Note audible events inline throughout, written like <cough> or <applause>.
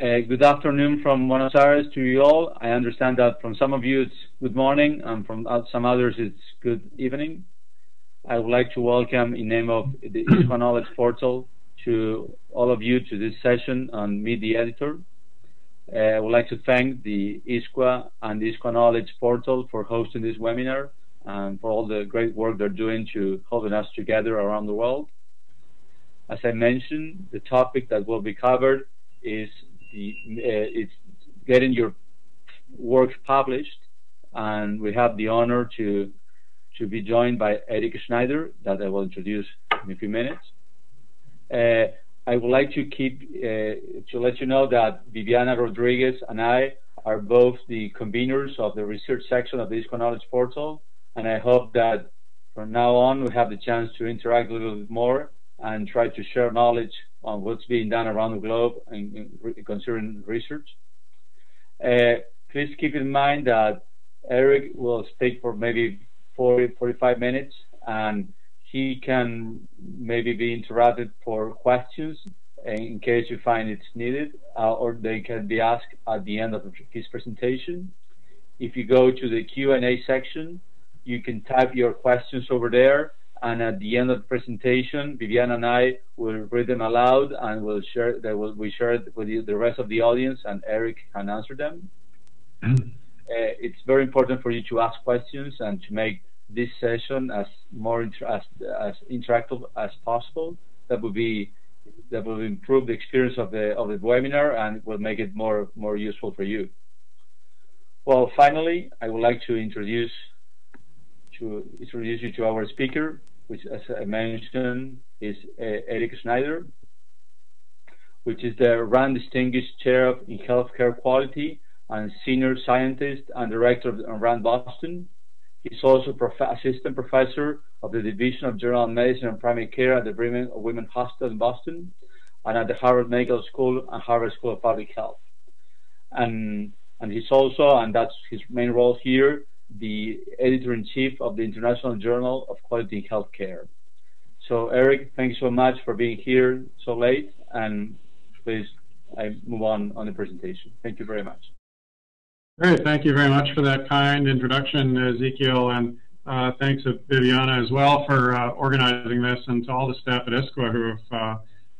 Uh, good afternoon from Buenos Aires to you all. I understand that from some of you it's good morning, and from some others it's good evening. I would like to welcome in name of the ISQua Knowledge Portal to all of you to this session on Meet the Editor. Uh, I would like to thank the ISQua and the ISQua Knowledge Portal for hosting this webinar and for all the great work they're doing to holding us together around the world. As I mentioned, the topic that will be covered is it's getting your work published, and we have the honor to to be joined by Eric Schneider, that I will introduce in a few minutes. Uh, I would like to keep uh, to let you know that Viviana Rodriguez and I are both the conveners of the research section of the ISQua Knowledge Portal, and I hope that from now on we have the chance to interact a little bit more and try to share knowledge on what's being done around the globe and concerning research. Uh, please keep in mind that Eric will speak for maybe 40, 45 minutes and he can maybe be interrupted for questions in case you find it's needed uh, or they can be asked at the end of his presentation. If you go to the Q&A section, you can type your questions over there and at the end of the presentation, Viviana and I will read them aloud and we'll share they will we share it with the rest of the audience and Eric can answer them. <clears throat> uh, it's very important for you to ask questions and to make this session as more as, as interactive as possible. That will be that will improve the experience of the of the webinar and will make it more more useful for you. Well, finally, I would like to introduce to introduce you to our speaker, which, as I mentioned, is uh, Eric Schneider, which is the RAND Distinguished Chair in Healthcare Quality and Senior Scientist and Director of RAND Boston. He's also prof Assistant Professor of the Division of General Medicine and Primary Care at the Brigham Women's Hospital in Boston and at the Harvard Medical School and Harvard School of Public Health. And, and he's also, and that's his main role here, the editor-in-chief of the International Journal of Quality in Healthcare. So Eric, thanks so much for being here so late, and please I move on on the presentation. Thank you very much. Great, thank you very much for that kind introduction, Ezekiel, and uh, thanks to Viviana as well for uh, organizing this, and to all the staff at ISQua who have uh,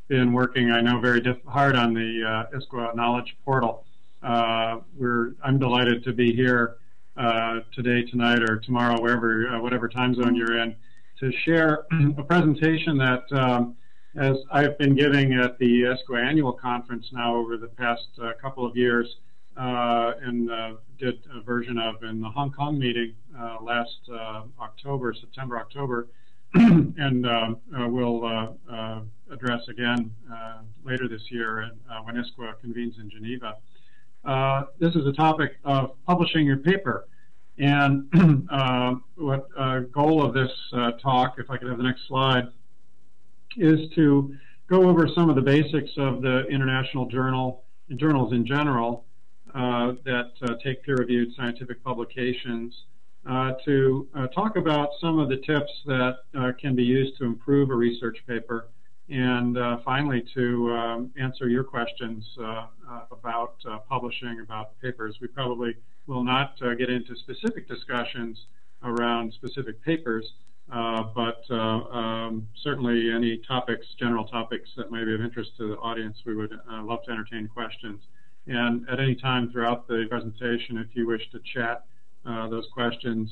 been working, I know, very hard on the uh, ISQua Knowledge Portal. Uh, we're, I'm delighted to be here uh, today, tonight, or tomorrow, wherever, uh, whatever time zone you're in, to share <clears throat> a presentation that, um, as I've been giving at the ISQua annual conference now over the past uh, couple of years, uh, and uh, did a version of in the Hong Kong meeting last October, September, October, <clears throat> and we'll address again later this year when ISQua convenes in Geneva. Uh, this is a topic of publishing your paper. And <clears throat> uh, what uh, goal of this uh, talk, if I could have the next slide, is to go over some of the basics of the international journal, and journals in general, uh, that take peer-reviewed scientific publications, to talk about some of the tips that can be used to improve a research paper, and uh, finally to um, answer your questions uh, uh, about uh, publishing, about papers. We probably will not uh, get into specific discussions around specific papers, uh, but um, certainly any topics, general topics that may be of interest to the audience, we would love to entertain questions. And at any time throughout the presentation, if you wish to chat those questions,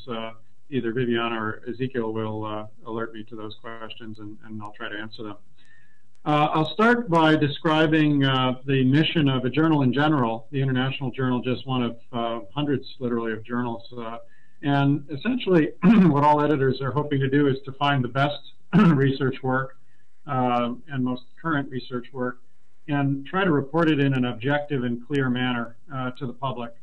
either Viviana or Ezekiel will alert me to those questions and, and, I'll try to answer them. Uh, I'll start by describing uh, the mission of a journal in general. The International Journal, just one of uh, hundreds, literally, of journals. Uh, and essentially, <clears throat> what all editors are hoping to do is to find the best <clears throat> research work uh, and most current research work and try to report it in an objective and clear manner uh, to the public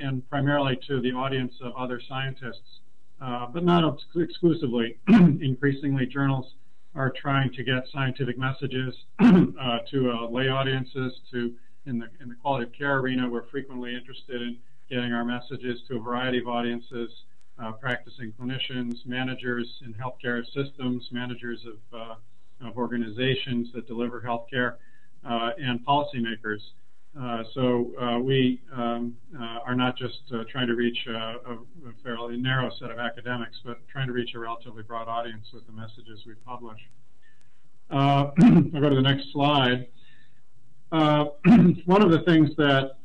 and primarily to the audience of other scientists, but not ex exclusively. <clears throat> Increasingly, journals are trying to get scientific messages <clears throat> uh, to uh, lay audiences, to in the in the quality of care arena, we're frequently interested in getting our messages to a variety of audiences, uh, practicing clinicians, managers in healthcare systems, managers of, uh, of organizations that deliver healthcare, uh, and policymakers. Uh, so uh, we um, uh, are not just trying to reach a, fairly narrow set of academics, but trying to reach a relatively broad audience with the messages we publish. <clears throat> I'll go to the next slide. <clears throat> one of the things that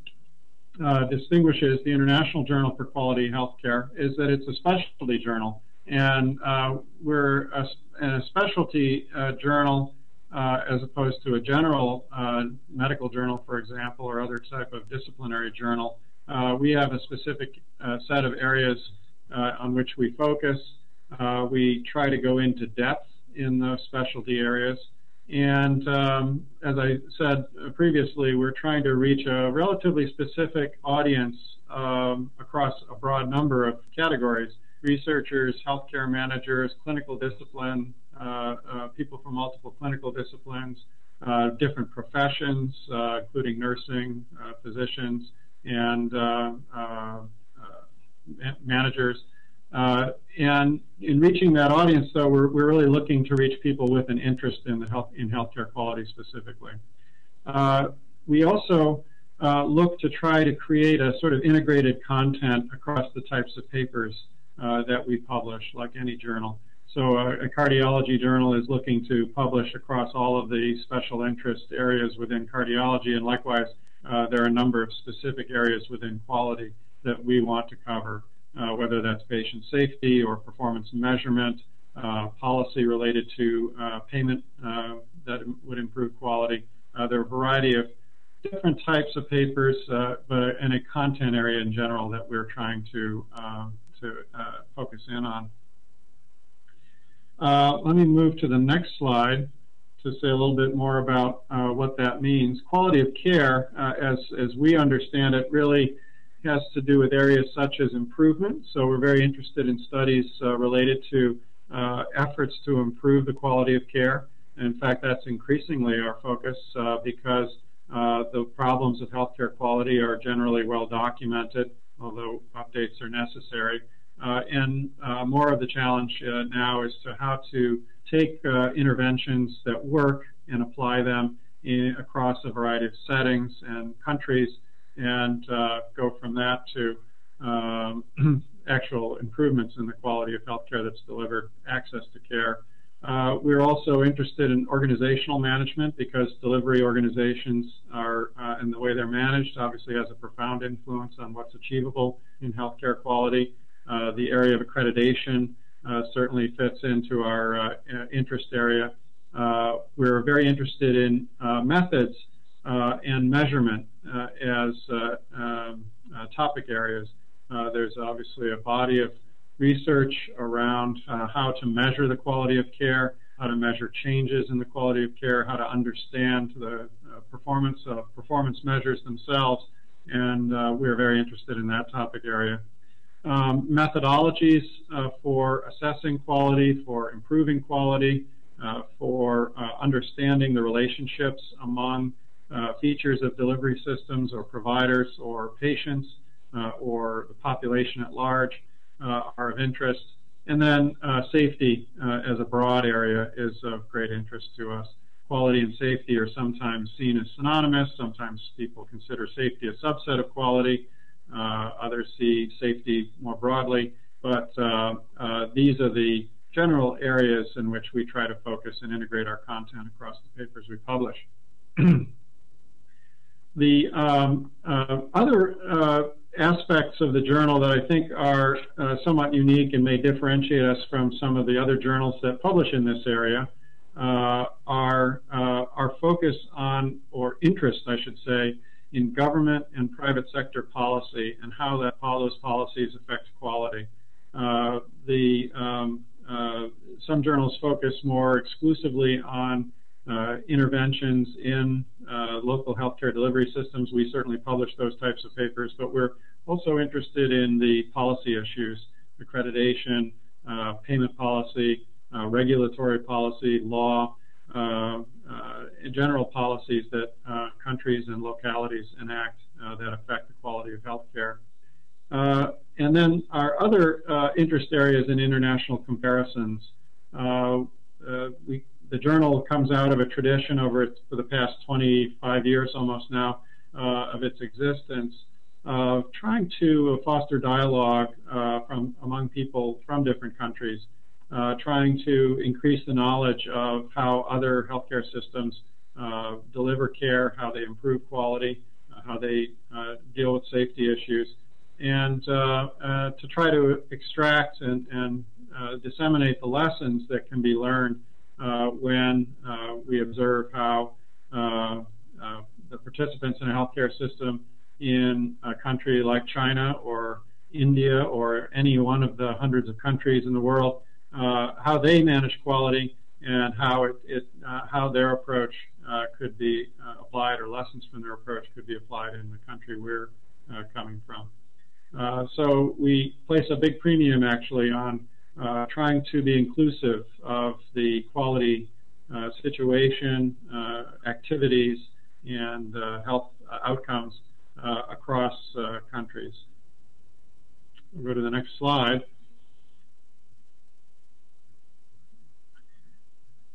uh, distinguishes the International Journal for Quality Healthcare is that it's a specialty journal, and uh, we're a, a specialty uh, journal as opposed to a general uh, medical journal, for example, or other type of disciplinary journal. Uh, we have a specific uh, set of areas uh, on which we focus. Uh, we try to go into depth in those specialty areas. And um, as I said previously, we're trying to reach a relatively specific audience um, across a broad number of categories researchers, healthcare managers, clinical discipline, uh, uh, people from multiple clinical disciplines, uh, different professions, including nursing, physicians, and managers. Uh, and in reaching that audience, though, we're, we're really looking to reach people with an interest in the health in healthcare quality specifically. Uh, we also uh, look to try to create a sort of integrated content across the types of papers that we publish, like any journal. So a, cardiology journal is looking to publish across all of the special interest areas within cardiology, and likewise, uh, there are a number of specific areas within quality that we want to cover, uh, whether that's patient safety or performance measurement, uh, policy related to uh, payment uh, that would improve quality. Uh, there are a variety of different types of papers, but in a content area in general that we're trying to to focus in on. Uh, let me move to the next slide to say a little bit more about uh, what that means. Quality of care, uh, as, as we understand it, really has to do with areas such as improvement. So we're very interested in studies uh, related to uh, efforts to improve the quality of care. In fact, that's increasingly our focus uh, because the problems of healthcare quality are generally well documented, although updates are necessary. Uh, and uh, more of the challenge uh, now is to how to take interventions that work and apply them in, across a variety of settings and countries and go from that to um, <clears throat> actual improvements in the quality of healthcare that's delivered, access to care. Uh, we're also interested in organizational management because delivery organizations are, uh, and the way they're managed obviously has a profound influence on what's achievable in healthcare quality. Uh, the area of accreditation uh, certainly fits into our uh, interest area. we're very interested in methods and measurement as um, topic areas. there's obviously a body of research around how to measure the quality of care, how to measure changes in the quality of care, how to understand the performance of performance measures themselves, and uh, we're very interested in that topic area um, methodologies uh, for assessing quality, for improving quality, uh, for uh, understanding the relationships among uh, features of delivery systems or providers or patients uh, or the population at large uh, are of interest. And then safety as a broad area is of great interest to us. Quality and safety are sometimes seen as synonymous. Sometimes people consider safety a subset of quality. Uh, others see safety more broadly, but uh, uh, these are the general areas in which we try to focus and integrate our content across the papers we publish. <clears throat> the um, uh, other uh, aspects of the journal that I think are uh, somewhat unique and may differentiate us from some of the other journals that publish in this area are our focus on, or interest, I should say, in government and private sector policy and how that how those policies affect quality. Uh, the um, uh, some journals focus more exclusively on uh, interventions in uh, local healthcare delivery systems. We certainly publish those types of papers, but we're also interested in the policy issues, accreditation, uh, payment policy, uh, regulatory policy, law, general policies that countries and localities enact uh, that affect the quality of healthcare. Uh, and then our other uh, interest areas in international comparisons. we, the journal comes out of a tradition over for the past 25 years almost now of its existence of trying to foster dialogue from among people from different countries, trying to increase the knowledge of how other healthcare systems Uh, deliver care, how they improve quality, uh, how they uh, deal with safety issues, and to try to extract and, and disseminate the lessons that can be learned when we observe how the participants in a healthcare system in a country like China or India or any one of the hundreds of countries in the world, uh, how they manage quality and how it, it uh, how their approach uh, could be uh, applied or lessons from their approach could be applied in the country we're uh, coming from. Uh, so we place a big premium actually on trying to be inclusive of the quality situation, activities, and health outcomes uh, across uh, countries. We'll go to the next slide.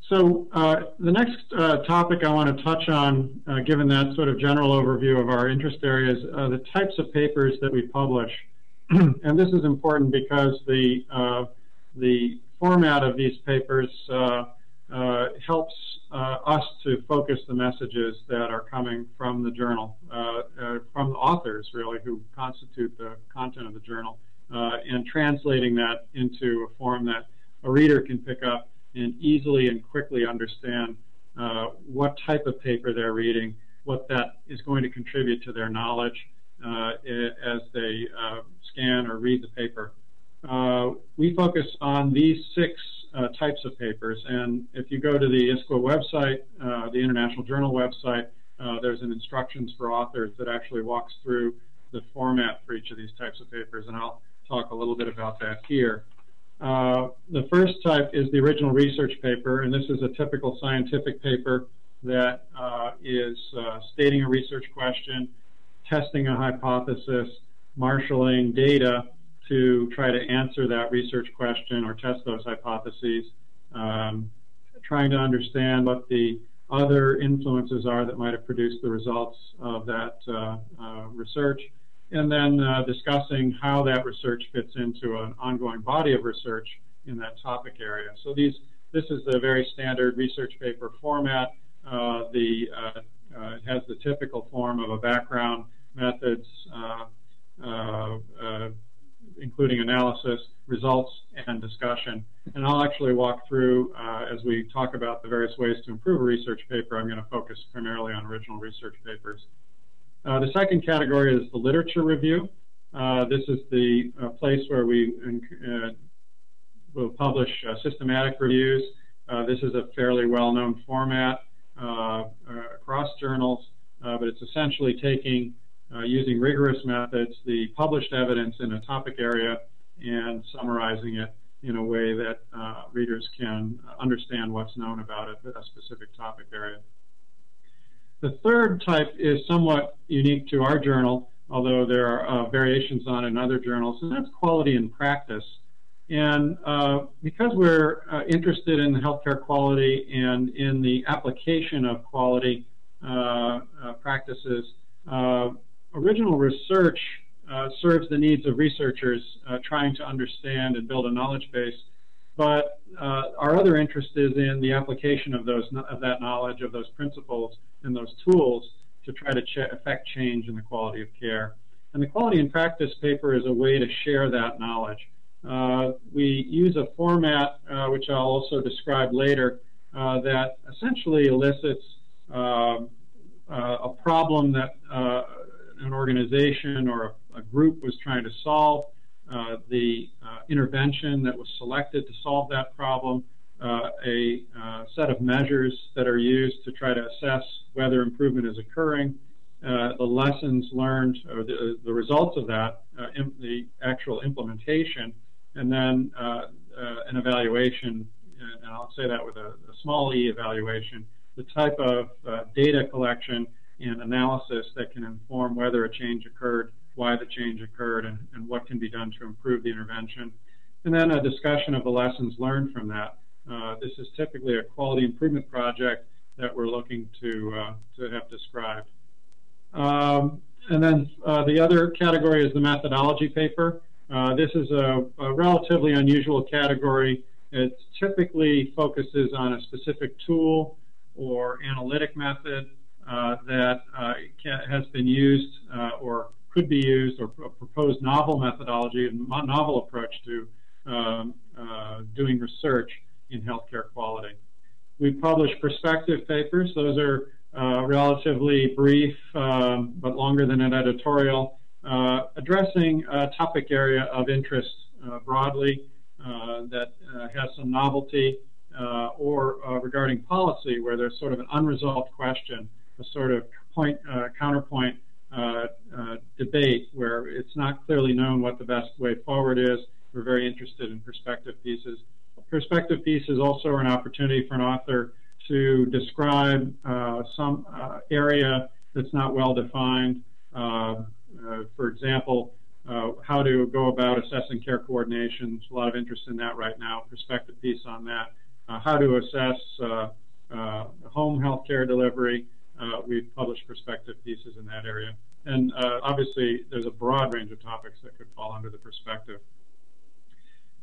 So uh, the next uh, topic I want to touch on, uh, given that sort of general overview of our interest areas, are the types of papers that we publish. <clears throat> and this is important because the, uh, the format of these papers uh, helps uh, us to focus the messages that are coming from the journal, from the authors really who constitute the content of the journal, and translating that into a form that a reader can pick up and easily and quickly understand uh, what type of paper they're reading, what that is going to contribute to their knowledge uh, as they uh, scan or read the paper. we focus on these six uh, types of papers. And if you go to the ISQua website, uh, the International Journal website, uh, there's an instructions for authors that actually walks through the format for each of these types of papers, and I'll talk a little bit about that here. Uh, the first type is the original research paper, and this is a typical scientific paper that uh, is uh, stating a research question, testing a hypothesis, marshaling data, to try to answer that research question or test those hypotheses, um, trying to understand what the other influences are that might have produced the results of that uh, uh, research, and then uh, discussing how that research fits into an ongoing body of research in that topic area. So these, this is the very standard research paper format. Uh, the, uh, uh, it has the typical form of a background, methods, including analysis, results, and discussion. And I'll actually walk through, uh, as we talk about the various ways to improve a research paper, I'm going to focus primarily on original research papers. Uh, the second category is the literature review. Uh, this is the uh, place where we will publish systematic reviews. this is a fairly well-known format across journals, but it's essentially taking uh, using rigorous methods, the published evidence in a topic area, and summarizing it in a way that uh, readers can understand what's known about a specific topic area. The third type is somewhat unique to our journal, although there are uh, variations on in other journals, and that's quality in practice. And uh, because we're uh, interested in healthcare quality and in the application of quality uh, uh practices, uh, original research serves the needs of researchers trying to understand and build a knowledge base. But uh, our other interest is in the application of those of that knowledge, of those principles, and those tools to try to ch affect change in the quality of care. And the quality in practice paper is a way to share that knowledge. Uh, we use a format, uh, which I'll also describe later, uh, that essentially elicits um, a problem that an organization or a, a group was trying to solve, uh, the uh, intervention that was selected to solve that problem, uh, a uh, set of measures that are used to try to assess whether improvement is occurring, uh, the lessons learned or the, results of that, uh, the actual implementation, and then an evaluation, and I'll say that with a small e evaluation, the type of data collection and analysis that can inform whether a change occurred, why the change occurred, and, and what can be done to improve the intervention. And then a discussion of the lessons learned from that. Uh, this is typically a quality improvement project that we're looking to, uh, to have described. Um, and then uh, the other category is the methodology paper. Uh, this is a, a, relatively unusual category. It typically focuses on a specific tool or analytic method that uh, has been used uh, or could be used or proposed novel methodology and novel approach to um, uh, doing research in healthcare quality. We publish perspective papers. Those are uh, relatively brief, um, but longer than an editorial, uh, addressing a topic area of interest uh, broadly uh, that uh, has some novelty, or regarding policy where there's sort of an unresolved question, a sort of point counterpoint debate where it's not clearly known what the best way forward is. We're very interested in perspective pieces. Perspective pieces also are an opportunity for an author to describe uh, some uh, area that's not well defined. Uh, uh for example, uh, how to go about assessing care coordination. There's a lot of interest in that right now. Perspective piece on that. Uh, how to assess home health care delivery. We've published perspective pieces in that area. And obviously, there's a broad range of topics that could fall under the perspective.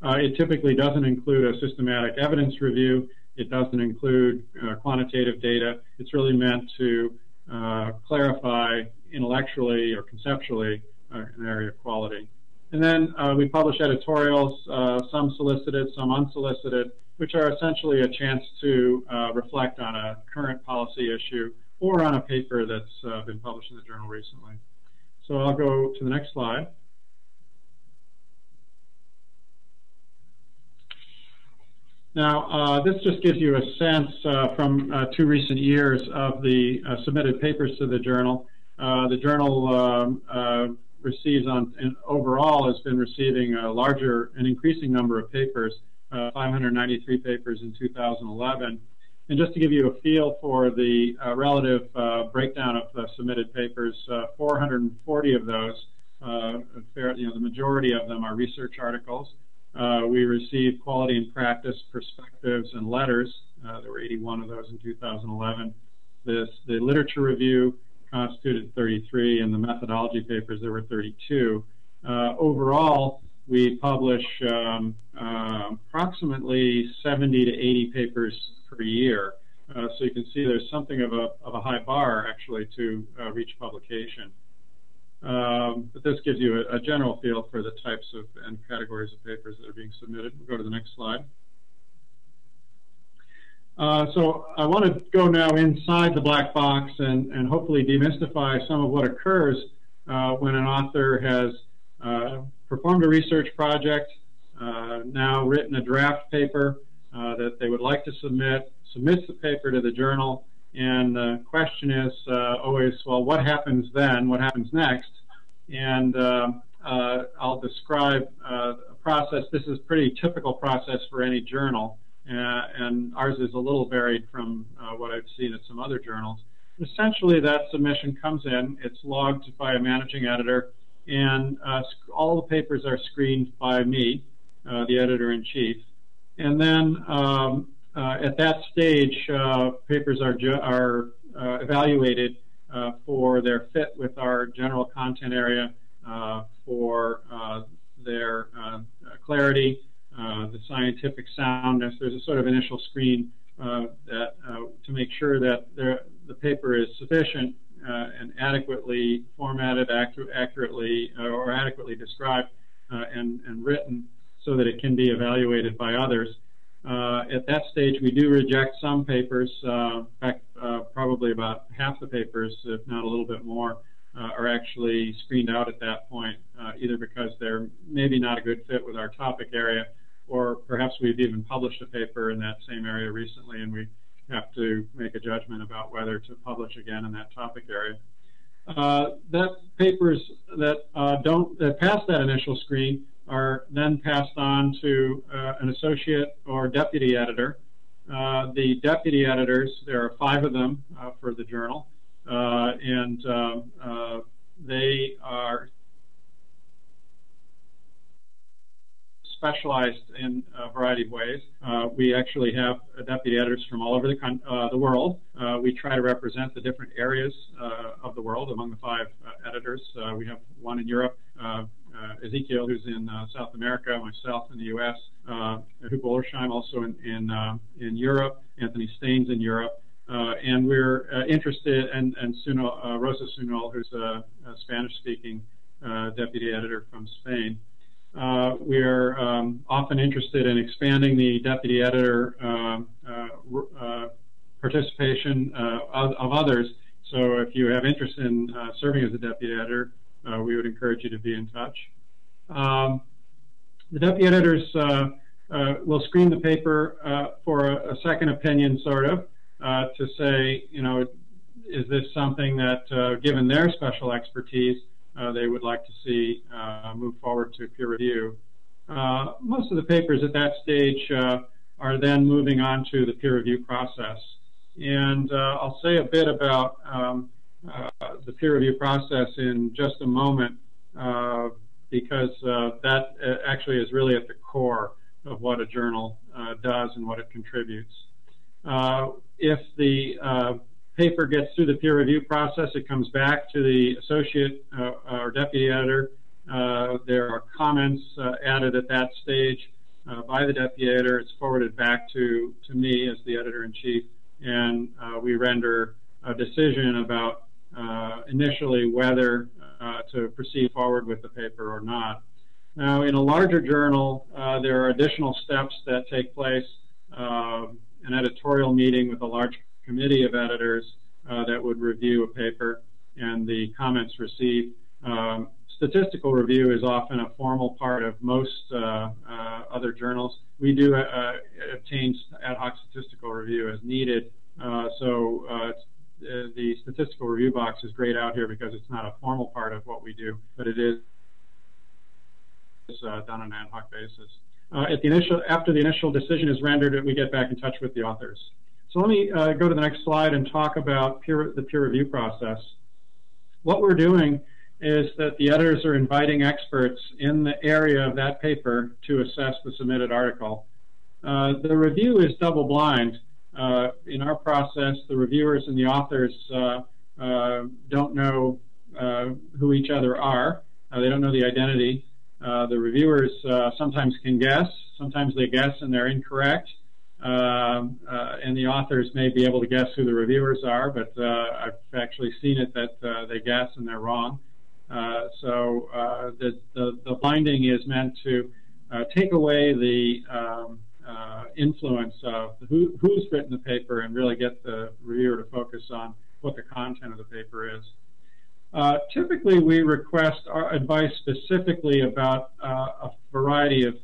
it typically doesn't include a systematic evidence review. It doesn't include uh, quantitative data. It's really meant to uh, clarify intellectually or conceptually uh, an area of quality. And then uh, we publish editorials, uh, some solicited, some unsolicited, which are essentially a chance to uh, reflect on a current policy issue or on a paper that's been published in the journal recently. So I'll go to the next slide. Now, uh, this just gives you a sense uh, from uh, two recent years of the uh, submitted papers to the journal. Uh, the journal um, uh, receives on, overall has been receiving a larger and increasing number of papers, 593 papers in 2011. And just to give you a feel for the relative breakdown of the submitted papers, 440 of those, fair, you know, the majority of them are research articles. Uh, we received quality and practice perspectives and letters. Uh, there were 81 of those in 2011. This, the literature review constituted 33, and the methodology papers, there were 32. Uh, overall, we publish um, uh, approximately 70 to 80 papers per year. Uh, so you can see there's something of a, of a high bar, actually, to uh, reach publication. Um, but this gives you a, a, general feel for the types of and categories of papers that are being submitted. We'll go to the next slide. Uh, so I want to go now inside the black box and, and hopefully demystify some of what occurs uh, when an author has uh, performed a research project, uh, now written a draft paper uh, that they would like to submit, submits the paper to the journal, and the question is uh, always, well, what happens then? What happens next? And uh, I'll describe a process. This is a pretty typical process for any journal, uh, and ours is a little varied from uh, what I've seen at some other journals. Essentially, that submission comes in. It's logged by a managing editor, and all the papers are screened by me, the editor-in-chief. And then um, uh, at that stage, uh, papers are, are uh, evaluated for their fit with our general content area, for their clarity, the scientific soundness. There's a sort of initial screen that to make sure that the paper is sufficient uh, adequately formatted, accurately, uh, or adequately described uh, and, written so that it can be evaluated by others. Uh, at that stage, we do reject some papers. In fact, probably about half the papers, if not a little bit more, are actually screened out at that point, either because they're maybe not a good fit with our topic area, or perhaps we've even published a paper in that same area recently, and we have to make a judgment about whether to publish again in that topic area. Uh, that papers that don't that pass that initial screen are then passed on to uh, an associate or deputy editor. Uh, the deputy editors, there are five of them uh, for the journal, uh, and um, uh, they are specialized in a variety of ways. Uh, we actually have deputy editors from all over the, uh, the world. Uh, we try to represent the different areas uh, of the world among the five uh, editors. we have one in Europe, Ezekiel, who's in South America, myself in the U.S., uh, Hugo Ollersheim also in in, in Europe, Anthony Staines in Europe. Uh, and we're uh, interested, and, and Sunol, uh, Rosa Sunol, who's a, a Spanish-speaking deputy editor from Spain. We're um, often interested in expanding the deputy editor um, participation of, of, others. So if you have interest in serving as a deputy editor, we would encourage you to be in touch. Um, the deputy editors uh, uh, will screen the paper uh, for a, a, second opinion, sort of. Uh, to say, you know, is this something that, uh, given their special expertise, uh, Uh, they would like to see uh, move forward to peer review. Uh, most of the papers at that stage are then moving on to the peer review process. And I'll say a bit about um, the peer review process in just a moment because that actually is really at the core of what a journal uh, does and what it contributes. Uh, if the uh, paper gets through the peer review process, it comes back to the associate uh, or deputy editor. Uh, there are comments uh, added at that stage by the deputy editor. It's forwarded back to, to me as the editor-in-chief, and we render a decision about initially whether to proceed forward with the paper or not. Now, in a larger journal, there are additional steps that take place. Um, an editorial meeting with a large committee of editors uh, that would review a paper and the comments received. Um, statistical review is often a formal part of most uh, uh, other journals. We do obtain ad hoc statistical review as needed. So the statistical review box is grayed out here because it's not a formal part of what we do, but it is done on an ad hoc basis at the initial, after the initial decision is rendered, we get back in touch with the authors. So let me uh, go to the next slide and talk about peer, the peer review process. What we're doing is that the editors are inviting experts in the area of that paper to assess the submitted article. Uh, the review is double blind. Uh, in our process, the reviewers and the authors uh, uh, don't know who each other are. they don't know the identity uh, the reviewers uh, sometimes can guess, sometimes they guess and they're incorrect, uh, and the authors may be able to guess who the reviewers are, but uh, I've actually seen it that uh, they guess and they're wrong. so the, the, the binding is meant to take away the um, influence of who, who's written the paper and really get the reviewer to focus on what the content of the paper is. Uh, typically, we request advice specifically about uh, a variety of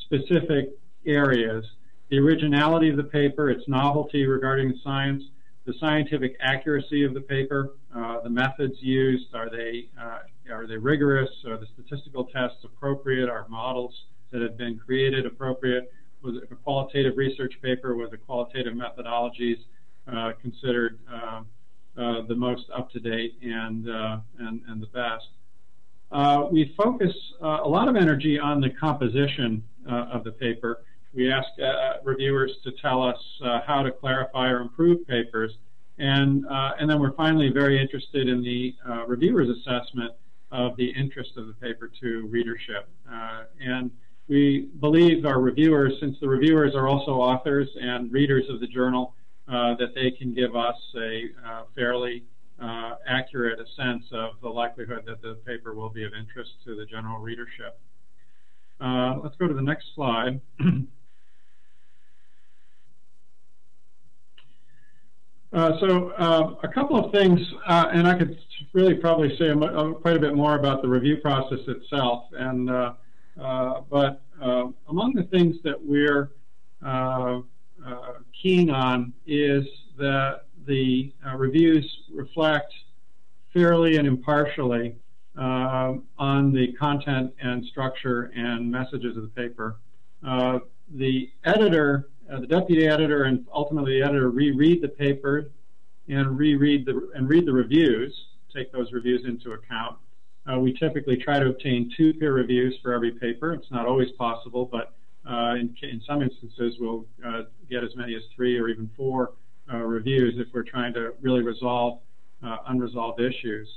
specific areas. The originality of the paper, its novelty regarding science, the scientific accuracy of the paper, uh, the methods used, are they, uh, are they rigorous, are the statistical tests appropriate, are models that have been created appropriate, was it a qualitative research paper, was the qualitative methodologies uh, considered um, uh, the most up to date and, uh, and, and the best. Uh, we focus a lot of energy on the composition of the paper. We ask reviewers to tell us how to clarify or improve papers. And, and then we're finally very interested in the reviewer's assessment of the interest of the paper to readership. and we believe our reviewers, since the reviewers are also authors and readers of the journal, uh, that they can give us a uh, fairly uh, accurate sense of the likelihood that the paper will be of interest to the general readership. Uh, let's go to the next slide. <clears throat> Uh, so uh, a couple of things, and I could really probably say quite a bit more about the review process itself. And but among the things that we're uh, keen on is that the uh, reviews reflect fairly and impartially uh, on the content and structure and messages of the paper. the editor, the deputy editor, and ultimately the editor reread the paper and reread the and read the reviews, take those reviews into account. Uh, we typically try to obtain two peer reviews for every paper. It's not always possible, but uh, in, in, some instances, we'll uh, get as many as three or even four uh, reviews if we're trying to really resolve uh, unresolved issues.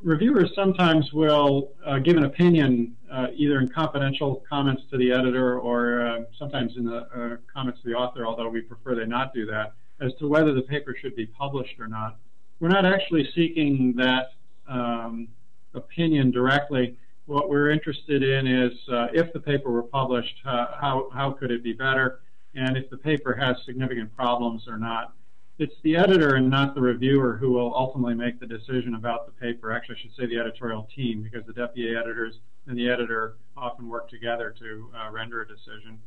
Uh, reviewers sometimes will give an opinion either in confidential comments to the editor or sometimes in the comments to the author, although we prefer they not do that, as to whether the paper should be published or not. We're not actually seeking that um, opinion directly. What we're interested in is uh, if the paper were published, uh, how, how could it be better, and if the paper has significant problems or not. It's the editor and not the reviewer who will ultimately make the decision about the paper. Actually, I should say the editorial team, because the deputy editors and the editor often work together to uh, render a decision.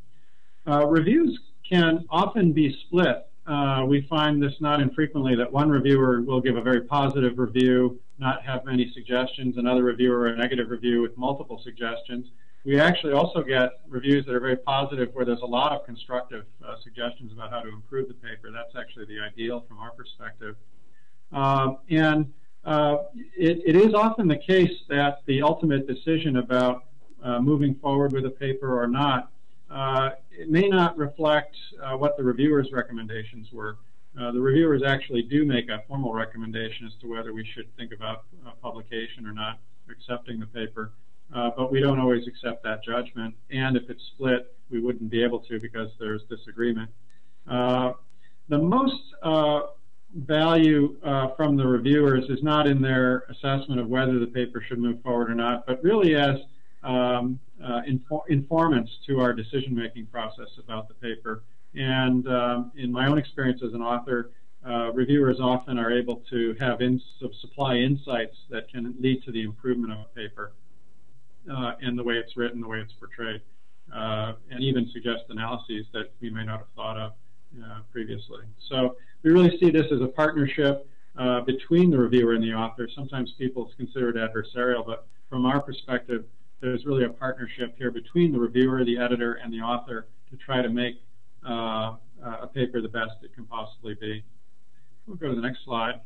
Uh, reviews can often be split uh, we find this not infrequently that one reviewer will give a very positive review, not have many suggestions, another reviewer a negative review with multiple suggestions. We actually also get reviews that are very positive where there's a lot of constructive uh, suggestions about how to improve the paper. That's actually the ideal from our perspective. Um, and uh, it, it is often the case that the ultimate decision about uh, moving forward with a paper or not uh, it may not reflect uh, what the reviewer's recommendations were. Uh, the reviewers actually do make a formal recommendation as to whether we should think about publication or not accepting the paper. Uh, but we don't always accept that judgment. And if it's split, we wouldn't be able to because there's disagreement. Uh, the most uh, value from the reviewers is not in their assessment of whether the paper should move forward or not, but really as um, infor informants to our decision-making process about the paper. And um, in my own experience as an author, reviewers often are able to have supply insights that can lead to the improvement of a paper and the way it's written, the way it's portrayed, uh, and even suggest analyses that we may not have thought of uh, previously. So we really see this as a partnership uh, between the reviewer and the author. Sometimes people consider it adversarial, but from our perspective, there's really a partnership here between the reviewer, the editor, and the author to try to make uh, a paper the best it can possibly be. We'll go to the next slide.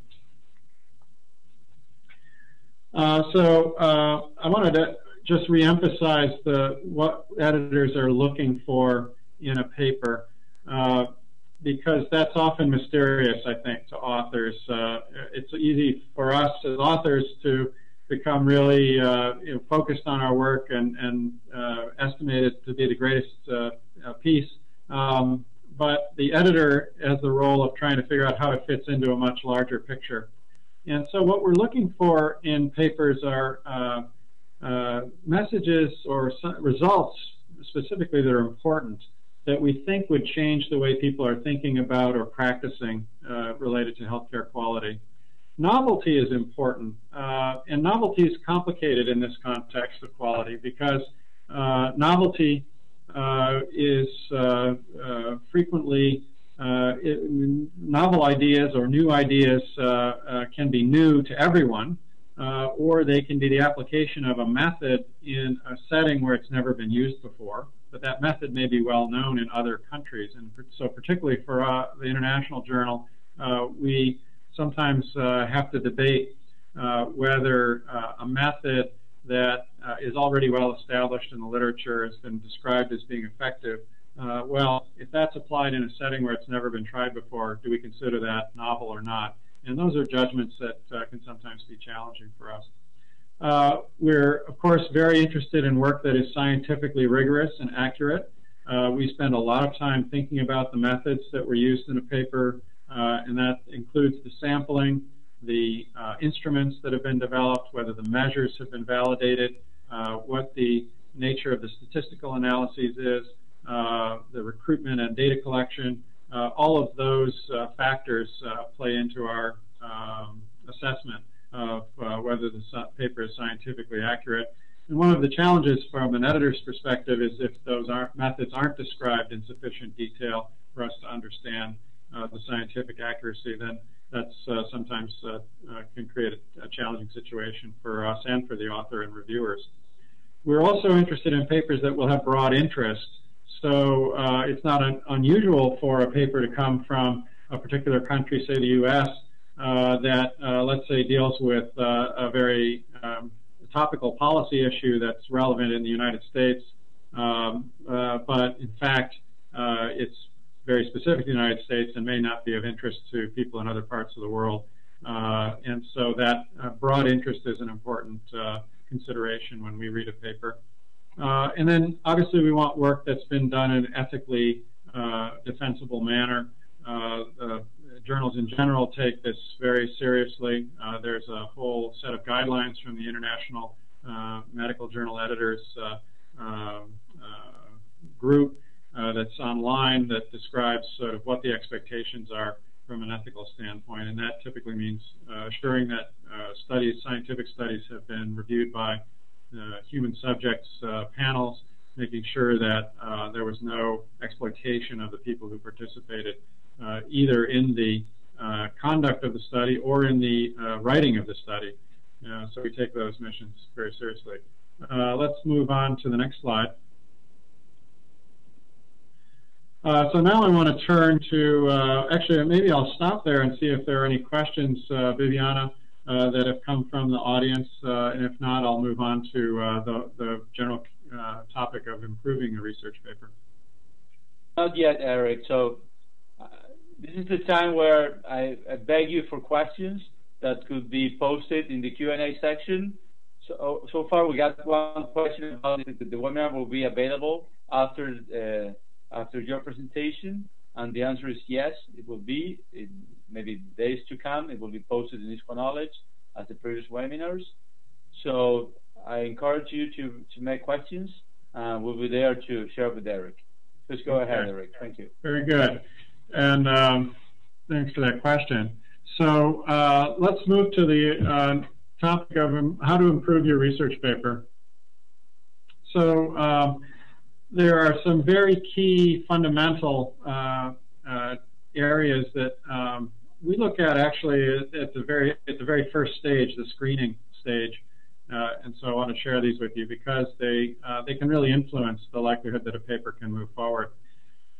Uh, so uh, I wanted to just reemphasize the what editors are looking for in a paper uh, because that's often mysterious, I think, to authors. Uh, it's easy for us as authors to become really uh, you know, focused on our work and, and uh, estimate it to be the greatest uh, uh, piece. Um, but the editor has the role of trying to figure out how it fits into a much larger picture. And so what we're looking for in papers are uh, uh, messages or results specifically that are important that we think would change the way people are thinking about or practicing related to healthcare quality. Novelty is important, uh, and novelty is complicated in this context of quality because uh, novelty uh, is uh, uh, frequently uh, it, novel ideas or new ideas can be new to everyone, or they can be the application of a method in a setting where it's never been used before. But that method may be well known in other countries, and so particularly for the International Journal, we sometimes uh, have to debate uh, whether uh, a method that is already well established in the literature has been described as being effective. well, if that's applied in a setting where it's never been tried before, do we consider that novel or not? And those are judgments that can sometimes be challenging for us. Uh, we're, of course, very interested in work that is scientifically rigorous and accurate. Uh, we spend a lot of time thinking about the methods that were used in a paper uh, and that includes the sampling, the uh, instruments that have been developed, whether the measures have been validated, uh, what the nature of the statistical analyses is, the recruitment and data collection. all of those factors play into our um, assessment of whether the paper is scientifically accurate. And one of the challenges from an editor's perspective is if those aren't, methods aren't described in sufficient detail for us to understand uh, the scientific accuracy, then that's uh, sometimes uh, can create a, a, challenging situation for us and for the author and reviewers. We're also interested in papers that will have broad interest. So it's not un unusual for a paper to come from a particular country, say the U.S., that, let's say, deals with a very um, topical policy issue that's relevant in the United States, um, but in fact, it's very specific to the United States and may not be of interest to people in other parts of the world. Uh, and so that uh, broad interest is an important uh, consideration when we read a paper. Uh, and then obviously we want work that's been done in an ethically uh, defensible manner. Uh, journals in general take this very seriously. there's a whole set of guidelines from the International Medical Journal Editors um, group that's online that describes sort of what the expectations are from an ethical standpoint, and that typically means uh, assuring that uh, studies, scientific studies, have been reviewed by uh, human subjects uh, panels, making sure that uh, there was no exploitation of the people who participated, uh, either in the conduct of the study or in the writing of the study. so we take those missions very seriously. let's move on to the next slide. Uh, so now I want to turn to, uh, actually, maybe I'll stop there and see if there are any questions, uh, Viviana, uh, that have come from the audience. Uh, and if not, I'll move on to uh, the, the general topic of improving a research paper. Not yet, Eric. So this is the time where I, I, beg you for questions that could be posted in the Q&A section. So, so far, we got one question about the, the webinar will be available after after your presentation? And the answer is yes, it will be. In maybe days to come, it will be posted in ISQua Knowledge as the previous webinars. So I encourage you to, to make questions. Uh, we'll be there to share with Eric. Please go okay. ahead, Eric. Thank you. Very good. And um, thanks for that question. So uh, let's move to the uh, topic of how to improve your research paper. So um, there are some very key fundamental uh, uh, areas that um, we look at actually at the very at the very first stage, the screening stage. Uh, and so I want to share these with you because they uh, they can really influence the likelihood that a paper can move forward.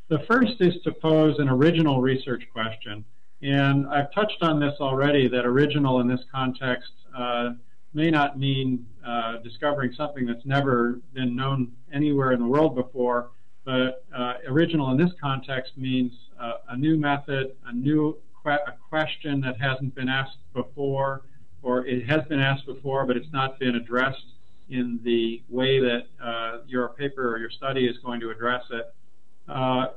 The first is to pose an original research question, and I've touched on this already. That original in this context uh, may not mean uh, discovering something that's never been known anywhere in the world before, but uh, original in this context means uh, a new method, a new que a question that hasn't been asked before, or it has been asked before, but it's not been addressed in the way that uh, your paper or your study is going to address it,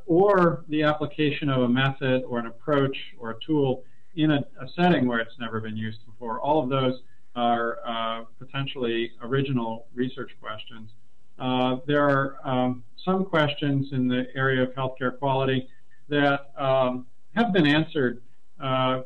or the application of a method or an approach or a tool in a, a setting where it's never been used before. All of those are uh, potentially original research questions. Uh, there are um, some questions in the area of healthcare quality that um, have been answered uh,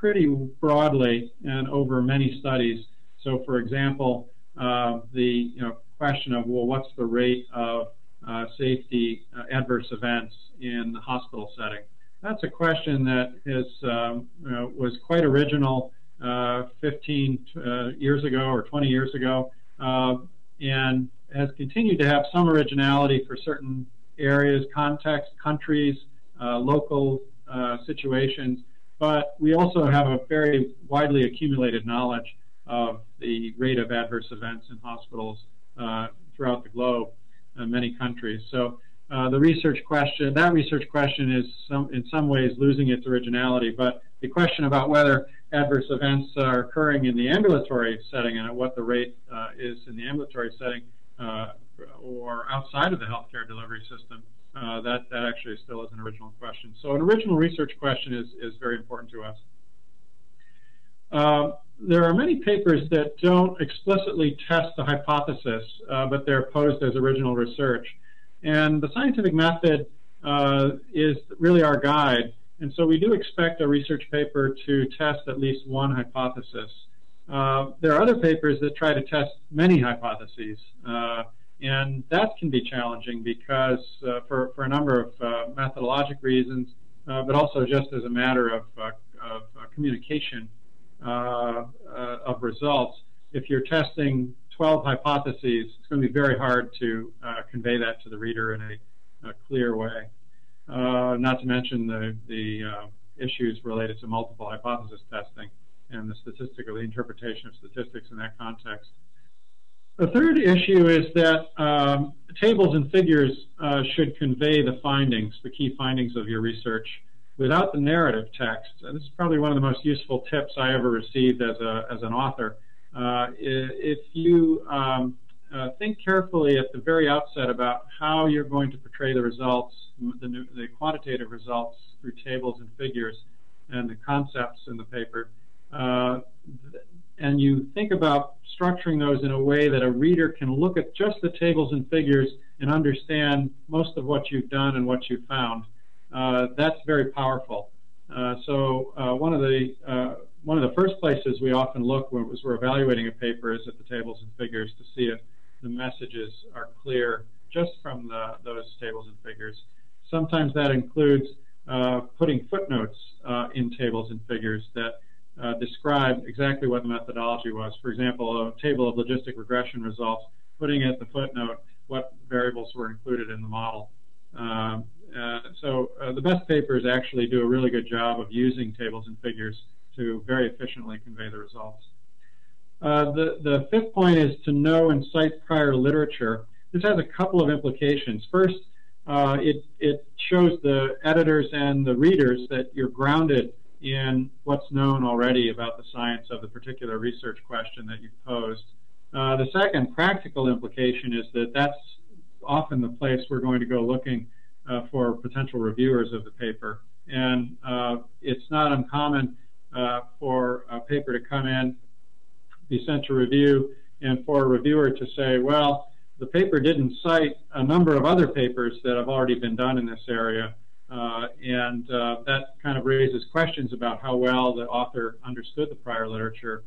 pretty broadly and over many studies. So, for example, uh, the you know, question of well, what's the rate of uh, safety uh, adverse events in the hospital setting? That's a question that is you know, was quite original uh, 15 uh, years ago or 20 years ago, uh, and has continued to have some originality for certain areas, contexts, countries, local situations. But we also have a very widely accumulated knowledge of the rate of adverse events in hospitals uh, throughout the globe many countries. So uh, the research question, that research question is some, in some ways losing its originality, but the question about whether adverse events are occurring in the ambulatory setting and at what the rate uh, is in the ambulatory setting uh, or outside of the healthcare delivery system, uh, that, that actually still is an original question. So an original research question is, is very important to us. Uh, there are many papers that don't explicitly test the hypothesis, uh, but they're posed as original research. And the scientific method uh, is really our guide and so we do expect a research paper to test at least one hypothesis. Uh, there are other papers that try to test many hypotheses, uh, and that can be challenging because uh, for, for a number of uh, methodologic reasons, but also just as a matter of, of communication of results. If you're testing 12 hypotheses, it's going to be very hard to convey that to the reader in a, clear way. Uh, not to mention the, uh, issues related to multiple hypothesis testing and the statistical interpretation of statistics in that context. The third issue is that um, tables and figures uh, should convey the findings, the key findings of your research, without the narrative text. And this is probably one of the most useful tips I ever received as, a, as an author. Uh, if you um, uh, think carefully at the very outset about how you're going to portray the results, the, the quantitative results through tables and figures and the concepts in the paper, uh, and you think about structuring those in a way that a reader can look at just the tables and figures and understand most of what you've done and what you've found, that's very powerful. Uh, so uh, one of the uh, one of the first places we often look when we're evaluating a paper is at the tables and figures to see if the messages are clear just from the, those tables and figures. Sometimes that includes uh, putting footnotes uh, in tables and figures that uh, describe exactly what the methodology was. For example, a table of logistic regression results, putting at the footnote what variables were included in the model. Um, uh, so uh, the best papers actually do a really good job of using tables and figures to very efficiently convey the results. Uh, the, the fifth point is to know and cite prior literature. This has a couple of implications. First, uh, it, it shows the editors and the readers that you're grounded in what's known already about the science of the particular research question that you've posed. Uh, the second practical implication is that that's often the place we're going to go looking uh, for potential reviewers of the paper. And uh, it's not uncommon uh, for a paper to come in, be sent to review, and for a reviewer to say, well, the paper didn't cite a number of other papers that have already been done in this area. Uh, and uh, that kind of raises questions about how well the author understood the prior literature.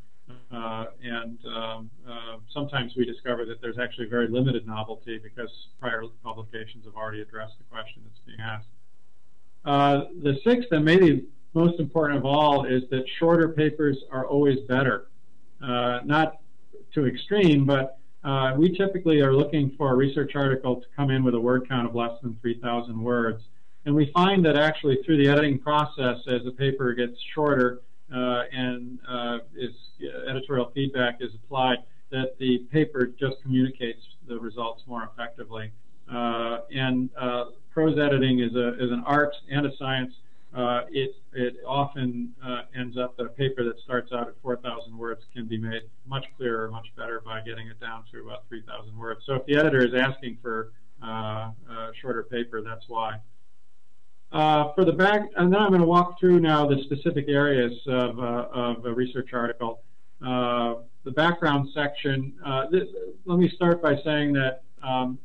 Uh, and um, uh, sometimes we discover that there's actually very limited novelty because prior publications have already addressed the question that's being asked. Uh, the sixth and maybe most important of all is that shorter papers are always better. Uh, not to extreme, but we typically are looking for a research article to come in with a word count of less than 3,000 words. And we find that actually through the editing process, as the paper gets shorter uh, and uh, is, uh, editorial feedback is applied, that the paper just communicates the results more effectively. Uh, and uh, prose editing is, a, is an art and a science. Uh, it, it often ends up that a paper that starts out at 4,000 words can be made much clearer, much better by getting it down to about 3,000 words. So if the editor is asking for a shorter paper, that's why. Uh, for the back, and then I'm going to walk through now the specific areas of, uh, of a research article. Uh, the background section, uh, this, let me start by saying that um,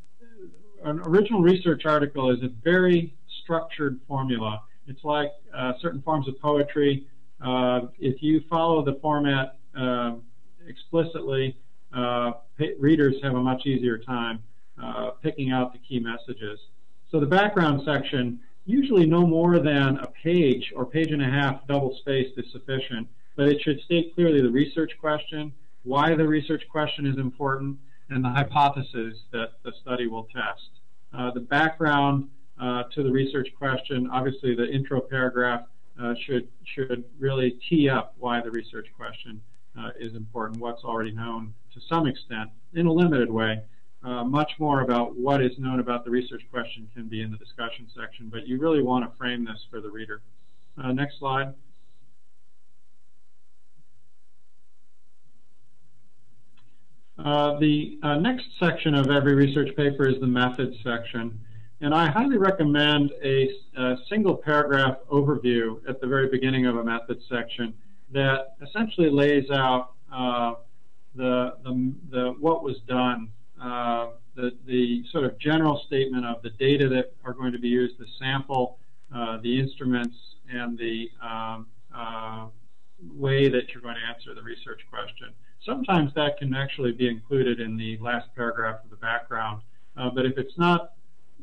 an original research article is a very structured formula. It's like uh, certain forms of poetry. if you follow the format explicitly, readers have a much easier time picking out the key messages. So the background section usually no more than a page or page and a half double spaced is sufficient, but it should state clearly the research question, why the research question is important, and the hypothesis that the study will test. Uh, the background uh, to the research question, obviously the intro paragraph uh, should, should really tee up why the research question uh, is important, what's already known to some extent in a limited way. Uh, much more about what is known about the research question can be in the discussion section, but you really want to frame this for the reader. Uh, next slide. Uh, the uh, next section of every research paper is the methods section. And I highly recommend a, a, single paragraph overview at the very beginning of a methods section that essentially lays out uh, the, the, the, what was done uh, the, the sort of general statement of the data that are going to be used, the sample, uh, the instruments, and the um, uh, way that you're going to answer the research question. Sometimes that can actually be included in the last paragraph of the background, uh, but if it's not,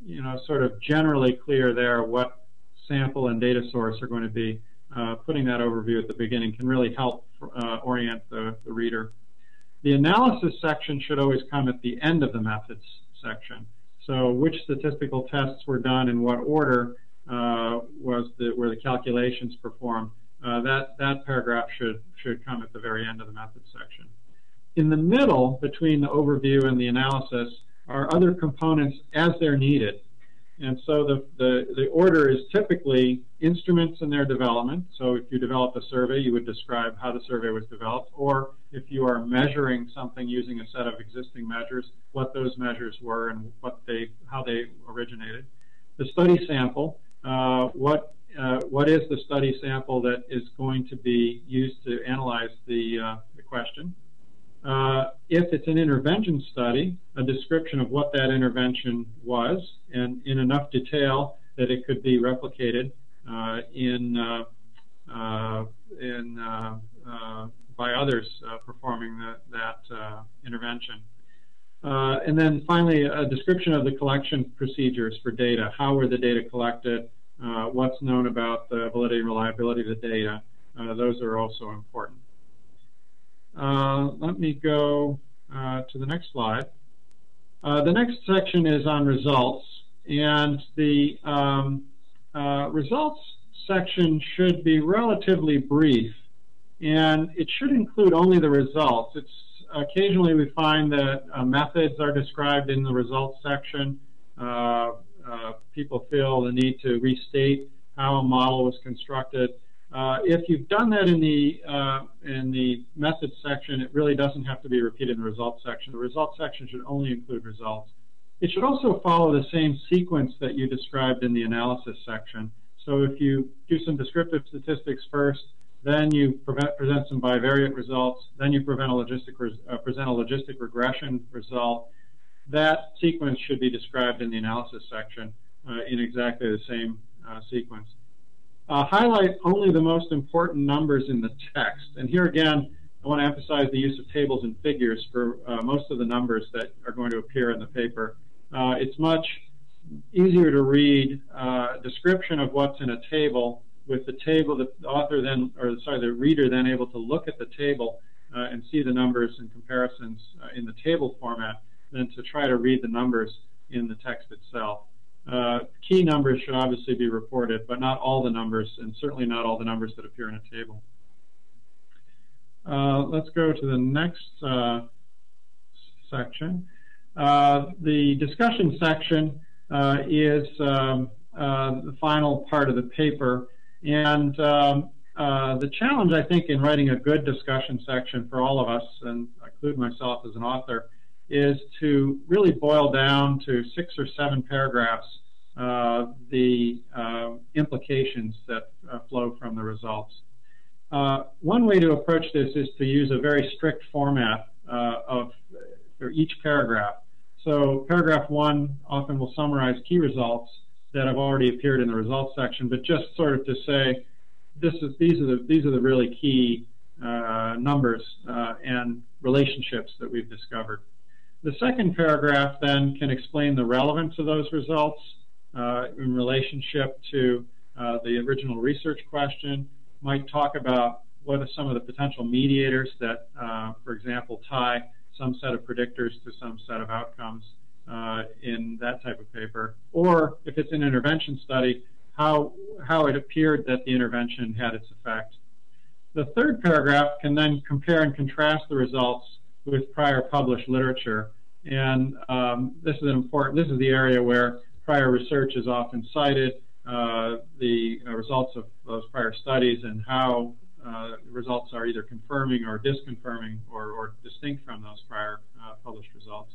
you know, sort of generally clear there what sample and data source are going to be, uh, putting that overview at the beginning can really help orient the, the reader. The analysis section should always come at the end of the methods section. So which statistical tests were done in what order uh, was the, where the calculations performed. Uh, that, that paragraph should, should come at the very end of the methods section. In the middle, between the overview and the analysis, are other components as they're needed. And so the, the, the, order is typically instruments and their development. So if you develop a survey, you would describe how the survey was developed. Or if you are measuring something using a set of existing measures, what those measures were and what they, how they originated. The study sample, uh, what, uh, what is the study sample that is going to be used to analyze the, uh, the question? Uh, if it's an intervention study, a description of what that intervention was, and in enough detail that it could be replicated uh, in uh, uh in uh, uh, by others performing that intervention. and then finally, a description of the collection procedures for data. How were the data collected? what's known about the validity and reliability of the data? those are also important. Uh, let me go uh, to the next slide. Uh, the next section is on results, and the um, uh, results section should be relatively brief, and it should include only the results. It's occasionally we find that uh, methods are described in the results section. Uh, people feel the need to restate how a model was constructed. Uh, if you've done that in the uh, in the methods section, it really doesn't have to be repeated in the results section. The results section should only include results. It should also follow the same sequence that you described in the analysis section. So if you do some descriptive statistics first, then you prevent, present some bivariate results, then you a logistic uh, present a logistic regression result. That sequence should be described in the analysis section uh, in exactly the same uh, sequence uh, highlight only the most important numbers in the text. And here again, I want to emphasize the use of tables and figures for uh, most of the numbers that are going to appear in the paper. Uh, it's much easier to read uh, a description of what's in a table with the table, the author then, or sorry, the reader then able to look at the table uh, and see the numbers and comparisons uh, in the table format than to try to read the numbers in the text itself. Uh, key numbers should obviously be reported, but not all the numbers, and certainly not all the numbers that appear in a table. Uh, let's go to the next uh, section. Uh, the discussion section uh, is um, uh, the final part of the paper, and um, the challenge, I think, in writing a good discussion section for all of us, and I include myself as an author, is to really boil down to six or seven paragraphs uh, the uh, implications that uh, flow from the results. Uh, one way to approach this is to use a very strict format uh, of for each paragraph. So paragraph one often will summarize key results that have already appeared in the results section, but just sort of to say this is these are the these are the really key numbers and relationships that we've discovered. The second paragraph then can explain the relevance of those results uh, in relationship to uh, the original research question, might talk about what are some of the potential mediators that, uh, for example, tie some set of predictors to some set of outcomes in that type of paper. Or if it's an intervention study, how, how it appeared that the intervention had its effect. The third paragraph can then compare and contrast the results with prior published literature. And um, this is an important, this is the area where prior research is often cited, uh, the uh, results of those prior studies and how uh, results are either confirming or disconfirming or, or distinct from those prior uh, published results.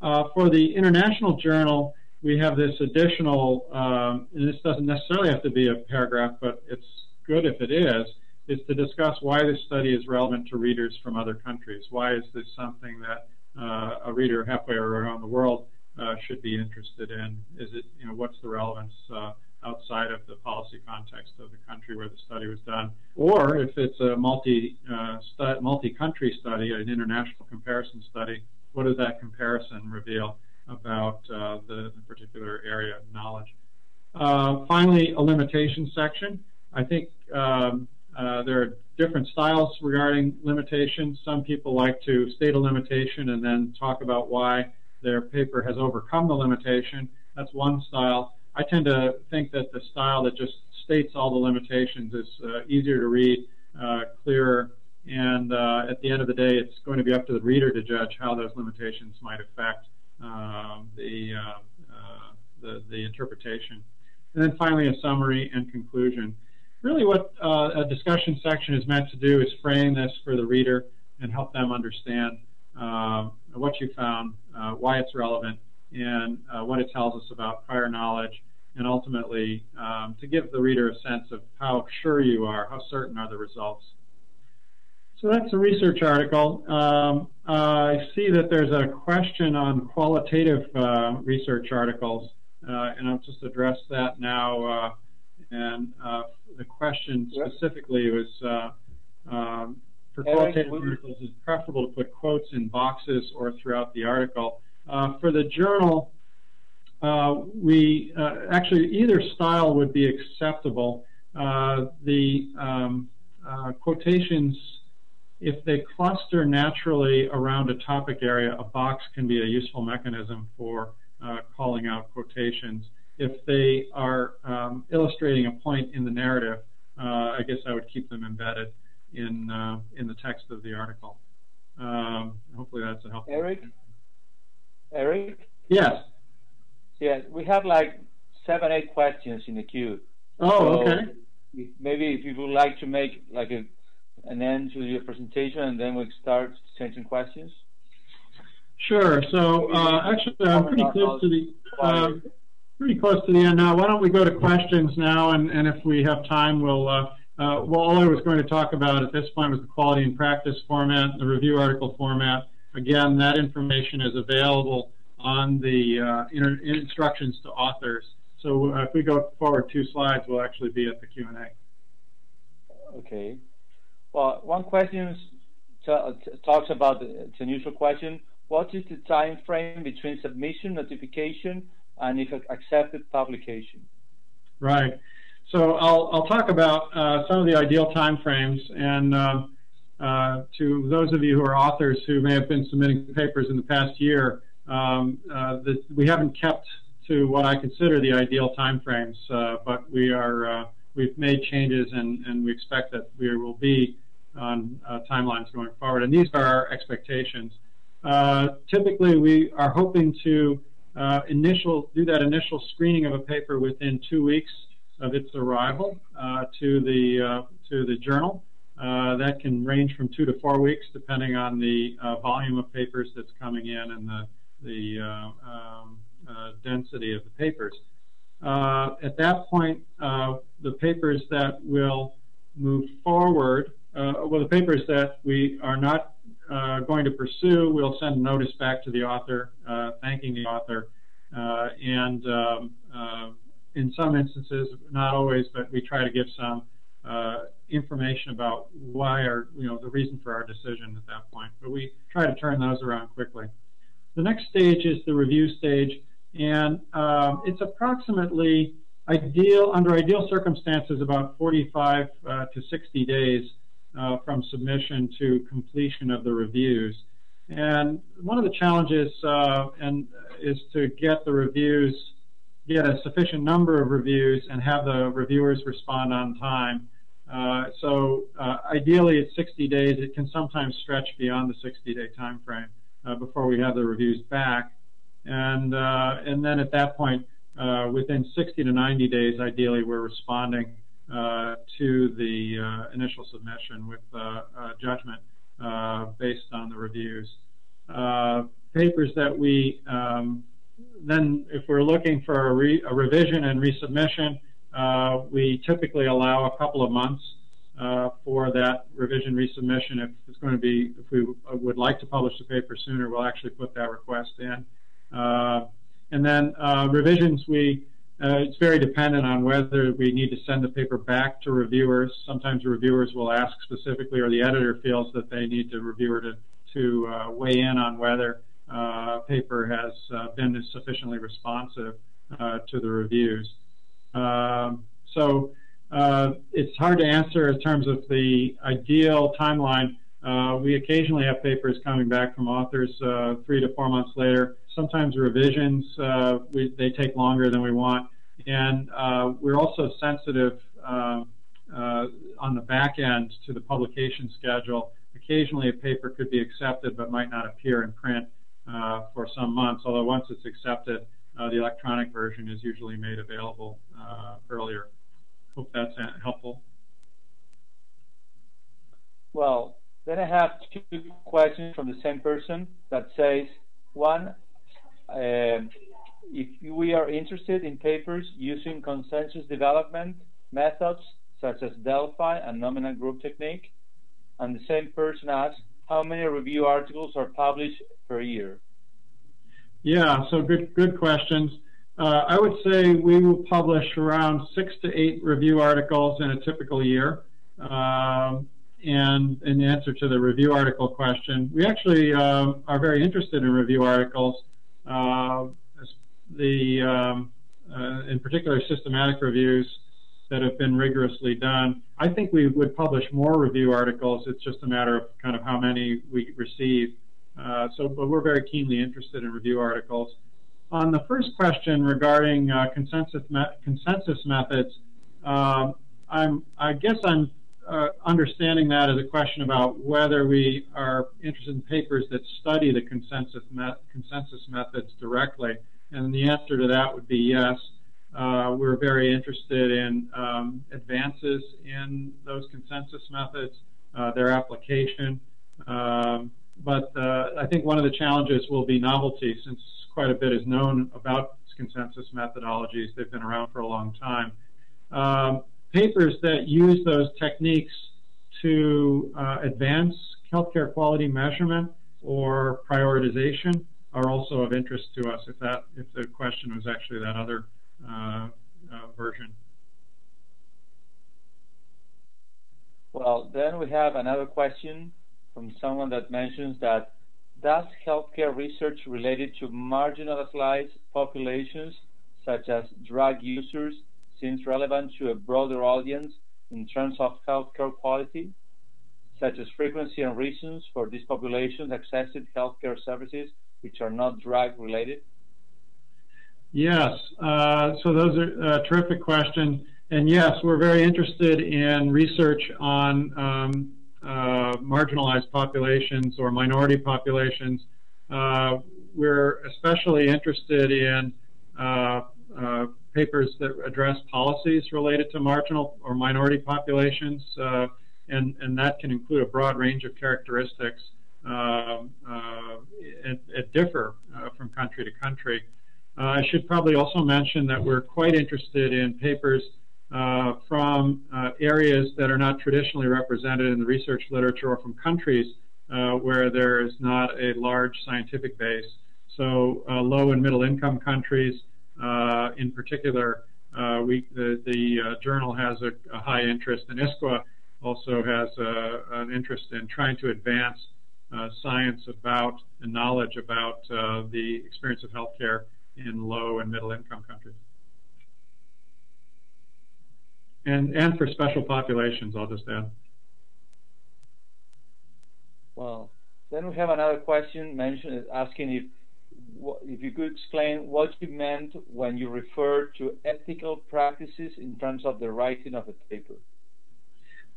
Uh, for the international journal, we have this additional, um, and this doesn't necessarily have to be a paragraph, but it's good if it is, is to discuss why this study is relevant to readers from other countries. Why is this something that uh, a reader halfway around the world uh, should be interested in? Is it, you know, what's the relevance uh, outside of the policy context of the country where the study was done? Or if it's a multi, uh, stu multi-country study, an international comparison study, what does that comparison reveal about uh, the, the, particular area of knowledge? Uh, finally, a limitation section. I think um, uh, there are different styles regarding limitations. Some people like to state a limitation and then talk about why their paper has overcome the limitation. That's one style. I tend to think that the style that just states all the limitations is uh, easier to read, uh, clearer, and uh, at the end of the day, it's going to be up to the reader to judge how those limitations might affect um, the, uh, the, the interpretation. And then finally, a summary and conclusion. Really, what uh, a discussion section is meant to do is frame this for the reader and help them understand what you found, why it's relevant, and what it tells us about prior knowledge, and ultimately um, to give the reader a sense of how sure you are, how certain are the results. So that's a research article. Um, uh, I see that there's a question on qualitative uh, research articles, uh, and I'll just address that now. Uh, and uh, the question specifically was uh, um, for qualitative articles, is preferable to put quotes in boxes or throughout the article. for the journal, we actually either style would be acceptable. the um, quotations if they cluster naturally around a topic area, a box can be a useful mechanism for uh, calling out quotations. If they are um, illustrating a point in the narrative, uh, I guess I would keep them embedded in uh, in the text of the article. Um, hopefully that's a helpful. Eric. Eric. Yes. Yes, we have like seven, eight questions in the queue. Oh, so okay. Maybe if you would like to make like a an end to your presentation, and then we'll start taking questions? Sure. So uh, actually, I'm pretty close to the uh, pretty close to the end now. Why don't we go to questions now, and, and if we have time, we'll. Uh, uh, well, all I was going to talk about at this point was the quality and practice format, the review article format. Again, that information is available on the uh, instructions to authors. So uh, if we go forward two slides, we'll actually be at the Q&A. Okay. Well, one question talks about the, it's an usual question. What is the time frame between submission, notification, and if accepted publication? Right. So I'll, I'll talk about uh, some of the ideal time frames. And uh, uh, to those of you who are authors who may have been submitting papers in the past year, um, uh, the, we haven't kept to what I consider the ideal time frames, uh, but we are uh, we've made changes and, and we expect that we will be on timelines going forward. And these are our expectations. Typically, we are hoping to uh, initial do that initial screening of a paper within two weeks of its arrival uh, to the uh, to the journal. Uh, that can range from two to four weeks, depending on the volume of papers that's coming in and the the um, density of the papers. at that point, the papers that will move forward uh, well, the papers that we are not uh, going to pursue, we'll send a notice back to the author uh, thanking the author. and um, in some instances, not always, but we try to give some information about why our, you know, the reason for our decision at that point. But we try to turn those around quickly. The next stage is the review stage, and um, it's approximately ideal, under ideal circumstances, about 45 uh, to 60 days uh, from submission to completion of the reviews. And one of the challenges uh, and is to get the reviews, get a sufficient number of reviews, and have the reviewers respond on time. Uh, so uh, ideally, it's 60 days, it can sometimes stretch beyond the 60-day time frame uh, before we have the reviews back. And uh, and then at that point, within 60 to 90 days, ideally, we're responding to the uh, initial submission with uh, judgment based on the reviews. papers that we um, then, if we're looking for a, re a revision and resubmission, we typically allow a couple of months uh, for that revision resubmission. If it's going to be, if we would like to publish the paper sooner, we'll actually put that request in. Uh, and then uh, revisions, we uh, it's very dependent on whether we need to send the paper back to reviewers. Sometimes reviewers will ask specifically, or the editor feels that they need the reviewer to, to uh, weigh in on whether uh, paper has uh, been sufficiently responsive uh, to the reviews. Um, so uh, it's hard to answer in terms of the ideal timeline. we occasionally have papers coming back from authors three to four months later sometimes revisions uh, we, they take longer than we want. And uh, we're also sensitive uh, uh, on the back end to the publication schedule. Occasionally, a paper could be accepted but might not appear in print uh, for some months, although once it's accepted, the electronic version is usually made available earlier. Hope that's helpful. Well, then I have two questions from the same person that says, one, if we are interested in papers using consensus development methods such as Delphi and nominal group technique, and the same person asks, how many review articles are published per year? Yeah, so good, good questions. Uh, I would say we will publish around six to eight review articles in a typical year. Um, and in answer to the review article question, we actually uh, are very interested in review articles. Uh, the um, uh, in particular systematic reviews that have been rigorously done. I think we would publish more review articles. It's just a matter of kind of how many we receive. Uh, so, but we're very keenly interested in review articles. On the first question regarding uh, consensus me consensus methods, um, I'm I guess I'm uh, understanding that as a question about whether we are interested in papers that study the consensus me consensus methods directly. And the answer to that would be yes. Uh, we're very interested in um, advances in those consensus methods, uh, their application. Um, but uh, I think one of the challenges will be novelty, since quite a bit is known about consensus methodologies. They've been around for a long time. Um, papers that use those techniques to uh, advance healthcare quality measurement or prioritization are also of interest to us if that if the question was actually that other uh, uh, version. Well, then we have another question from someone that mentions that does healthcare research related to marginalized populations such as drug users seems relevant to a broader audience in terms of healthcare quality, such as frequency and reasons for these populations accessing healthcare services which are not drug related? Yes, uh, so those are a terrific question. And yes, we're very interested in research on um, uh, marginalized populations or minority populations. Uh, we're especially interested in uh, uh, papers that address policies related to marginal or minority populations, and, and that can include a broad range of characteristics. Um, it, it differ from country to country. Uh, I should probably also mention that we're quite interested in papers uh, from uh, areas that are not traditionally represented in the research literature or from countries uh, where there is not a large scientific base. So uh, low and middle income countries uh, Uh, in particular, uh, we, the, the uh, journal has a, a, high interest and ISQUA also has a, an interest in trying to advance science about and knowledge about the experience of healthcare in low and middle income countries. And, and for special populations, I'll just add. Well, then we have another question mentioned asking if if you could explain what you meant when you referred to ethical practices in terms of the writing of a paper.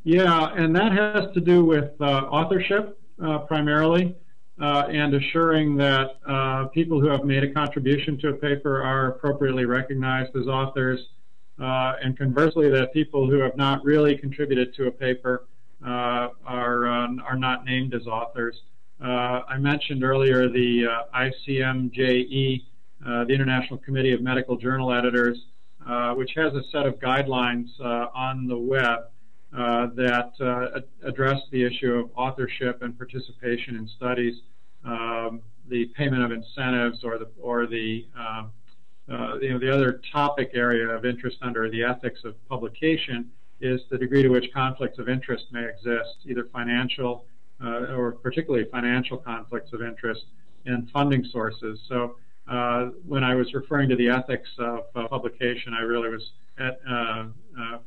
Yeah, and that has to do with uh, authorship uh, primarily uh, and assuring that uh, people who have made a contribution to a paper are appropriately recognized as authors, uh, and conversely, that people who have not really contributed to a paper uh, are uh, are not named as authors. Uh, I mentioned earlier the ICMJE, the International Committee of Medical Journal Editors, which has a set of guidelines on the web uh, that uh, address the issue of authorship and participation in studies, um, the payment of incentives, or the or the um, uh, you know the other topic area of interest under the ethics of publication is the degree to which conflicts of interest may exist, either financial uh, or particularly financial conflicts of interest and funding sources. So uh, when I was referring to the ethics of uh, publication, I really was at, uh, uh,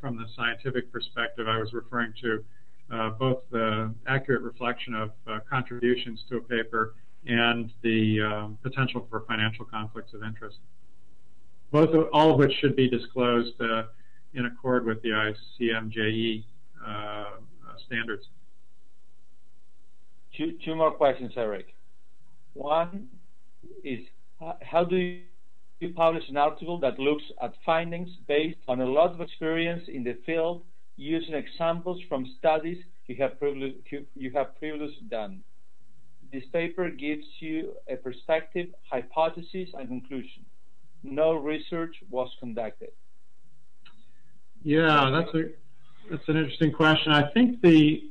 from the scientific perspective, I was referring to uh, both the accurate reflection of contributions to a paper and the um, potential for financial conflicts of interest. both of, all of which should be disclosed in accord with the ICMJE standards. Two, two more questions, Eric. One is how do you publish an article that looks at findings based on a lot of experience in the field using examples from studies you have, you have previously done? This paper gives you a perspective, hypothesis, and conclusion. No research was conducted. Yeah, that's a that's an interesting question. I think the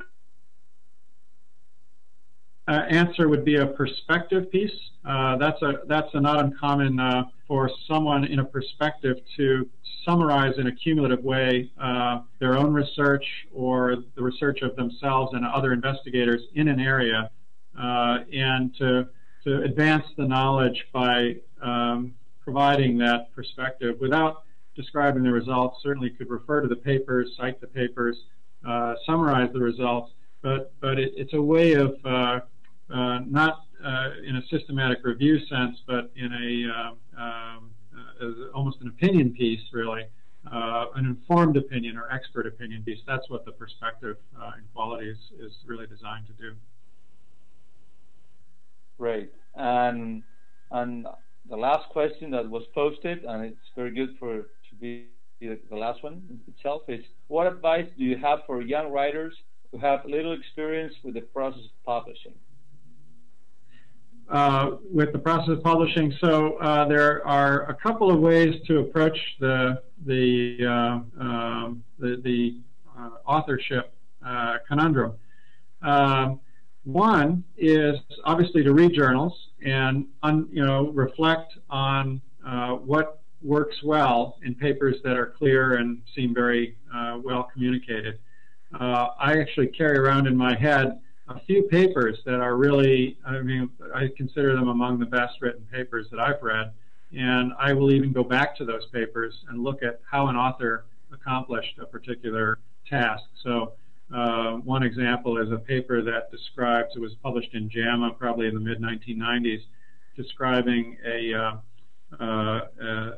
uh, answer would be a perspective piece. Uh, that's a that's a not uncommon uh, for someone in a perspective to summarize in a cumulative way uh, their own research or the research of themselves and other investigators in an area, uh, and to to advance the knowledge by um, providing that perspective without describing the results. Certainly, could refer to the papers, cite the papers, uh, summarize the results, but but it, it's a way of uh, not uh, in a systematic review sense, but in a um, uh, almost an opinion piece, really, an informed opinion or expert opinion piece. That's what the perspective in quality is, is really designed to do. Great. And and the last question that was posted, and it's very good for to be the last one itself, is what advice do you have for young writers who have little experience with the process of publishing? uh, with the process of publishing. So uh, there are a couple of ways to approach the the uh, um, the, the uh, authorship uh, conundrum. Um, one is obviously to read journals and un, you know reflect on what works well in papers that are clear and seem very well communicated. I actually carry around in my head a few papers that are really, I mean, I consider them among the best written papers that I've read. And I will even go back to those papers and look at how an author accomplished a particular task. So uh, one example is a paper that describes, it was published in JAMA probably in the mid 1990s, describing a, uh, uh,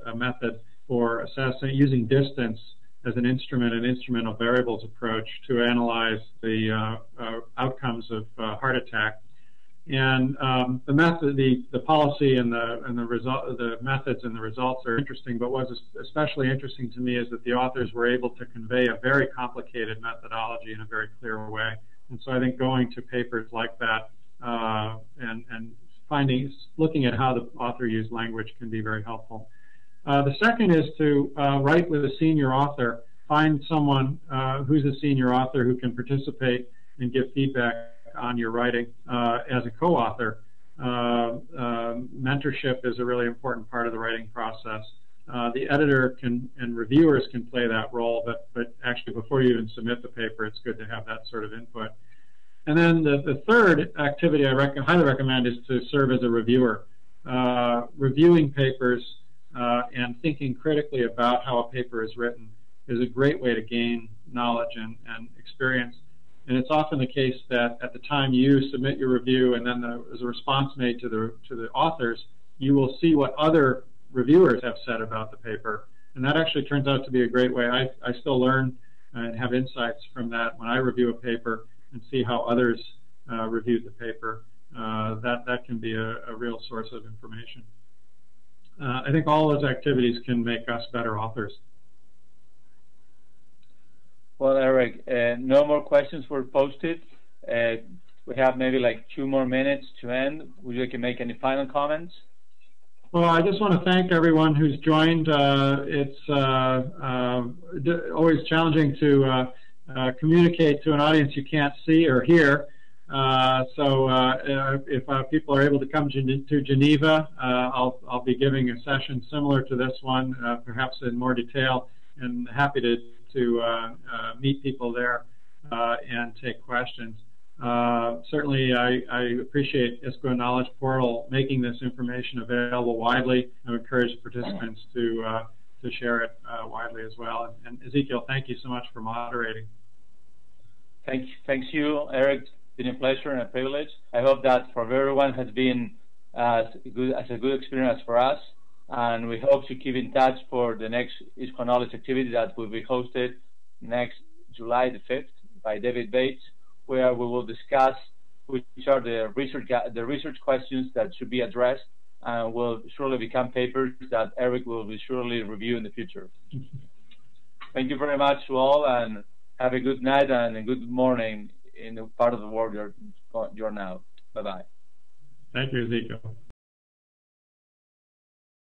a method for assessing using distance as an instrument, an instrumental variables approach to analyze the uh, uh, outcomes of uh, heart attack. And um, the method, the, the policy and the and the result, the methods and the results are interesting. But what's especially interesting to me is that the authors were able to convey a very complicated methodology in a very clear way. And so I think going to papers like that uh, and and finding, looking at how the author used language can be very helpful. Uh, the second is to uh, write with a senior author. Find someone uh, who's a senior author who can participate and give feedback on your writing uh, as a co-author. Uh, mentorship is a really important part of the writing process. the editor can and reviewers can play that role, but but actually before you even submit the paper, it's good to have that sort of input. And then the, the third activity I rec highly recommend is to serve as a reviewer. reviewing papers uh, and thinking critically about how a paper is written is a great way to gain knowledge and, and experience. And it's often the case that at the time you submit your review and then the, as a response made to the, to the authors, you will see what other reviewers have said about the paper. And that actually turns out to be a great way. I, I still learn and have insights from that when I review a paper and see how others uh, reviewed the paper. Uh, that, that can be a, a real source of information uh, I think all those activities can make us better authors. Well, Eric, uh, no more questions were posted. Uh, we have maybe like two more minutes to end. Would you like to make any final comments? Well, I just want to thank everyone who's joined. Uh, it's uh, uh, always challenging to communicate to an audience you can't see or hear. Uh, so uh, if uh, people are able to come to Geneva, uh, I'll, I'll be giving a session similar to this one, uh, perhaps in more detail, and happy to, to meet people there and take questions. certainly, I, I, appreciate ISQua Knowledge Portal making this information available widely. I encourage participants to to share it widely as well. And, and Ezekiel, thank you so much for moderating. Thank, thanks you, Eric been a pleasure and a privilege. I hope that for everyone has been as good as a good experience for us. and we hope to keep in touch for the next ISQua Knowledge activity that will be hosted next July the 5th by David Bates, where we will discuss which are the research the research questions that should be addressed and will surely become papers that Eric will be surely review in the future. Mm-hmm. Thank you very much to all and have a good night and a good morning in the part of the world you're, you're now. Bye-bye. Thank you, Ezekiel.